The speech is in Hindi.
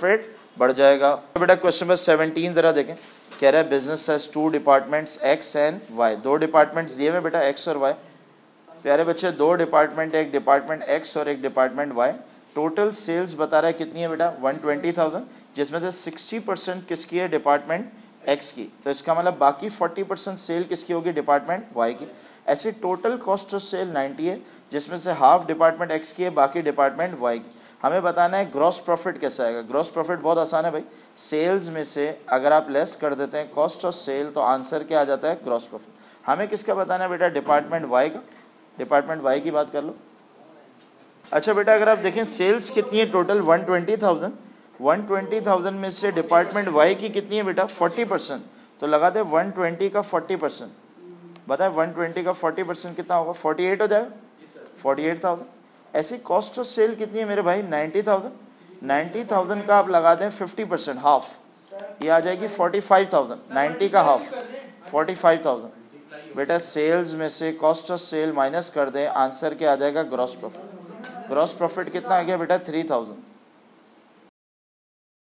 प्रॉफिट बढ़ जाएगा। तो बेटा क्वेश्चन नंबर सेवनटीन ज़रा देखें। कह रहा है business has two departments X and Y दो डिपार्टमेंट्स दिए हुए बेटा एक्स और वाई प्यारे बच्चे, दो डिपार्टमेंट एक डिपार्टमेंट एक्स और एक डिपार्टमेंट वाई टोटल सेल्स बता रहा है कितनी है बेटा? वन ट्वेंटी थाउज़ेंड जिसमें से सिक्सटी परसेंट किसकी है? डिपार्टमेंट एक्स की। तो इसका मतलब बाकी फोर्टी परसेंट सेल किसकी होगी? डिपार्टमेंट वाई की। ऐसे total cost of sale ninety है, जिसमें से हाफ़ डिपार्टमेंट एक्स की है, बाकी डिपार्टमेंट वाई की। हमें बताना है ग्रॉस प्रॉफिट कैसे आएगा? ग्रॉस प्रॉफिट बहुत आसान है भाई। सेल्स में से अगर आप लेस कर देते हैं कॉस्ट ऑफ़ सेल तो आंसर क्या आ जाता है? ग्रॉस प्रॉफिट हमें किसका बताना है बेटा? डिपार्टमेंट वाई का। डिपार्टमेंट वाई की बात कर लो। अच्छा बेटा अगर आप देखें सेल्स कितनी है? Total one twenty thousand one twenty thousand में से डिपार्टमेंट वाई की कितनी है बेटा? फोर्टी परसेंट तो लगा दे वन ट्वेंटी का फोर्टी परसेंट बताए वन ट्वेंटी का फोर्टी परसेंट कितना होगा? फोर्टी एट हो जाएगा? फोर्टी एट थाउज़ेंड ऐसी कॉस्ट ऑफ़ सेल कितनी है मेरे भाई? Ninety thousand. नाइन्टी थाउज़ेंड का आप लगा दें फिफ्टी परसेंट हाफ़ ये आ जाएगी फोर्टी फाइव थाउज़ेंड। नाइन्टी का हाफ़ फोर्टी फाइव थाउज़ेंड। बेटा सेल्स में से कॉस्ट ऑफ़ सेल माइनस कर दें आंसर क्या आ जाएगा? ग्रॉस प्रॉफिट ग्रॉस प्रॉफिट कितना आ गया बेटा? Three thousand